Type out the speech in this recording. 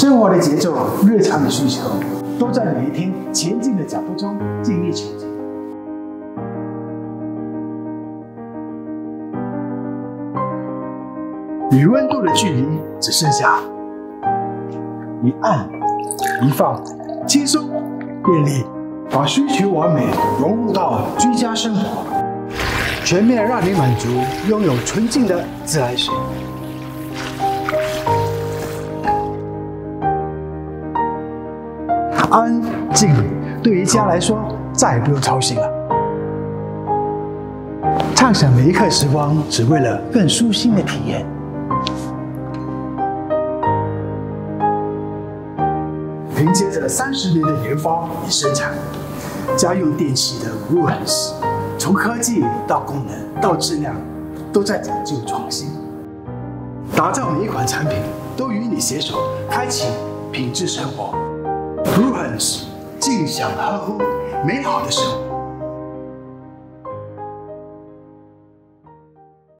生活的节奏、日常的需求，都在每一天前进的脚步中尽力前进。与温度的距离只剩下一按一放，轻松便利，把需求完美融入到居家生活，全面让你满足，拥有纯净的自来水。安静，对于家来说再也不用操心了。畅享每一刻时光，只为了更舒心的体验。凭借着三十年的研发与生产，家用电器的 r u n s 从科技到功能到质量，都在讲究创新，打造每一款产品都与你携手，开启品质生活。R u n s 尽享呵护美好的生活。